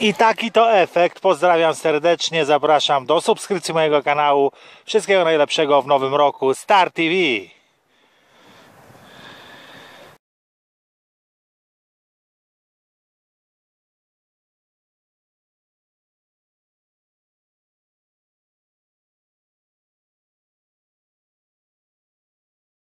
I taki to efekt. Pozdrawiam serdecznie, zapraszam do subskrypcji mojego kanału. Wszystkiego najlepszego w nowym roku. Star TV!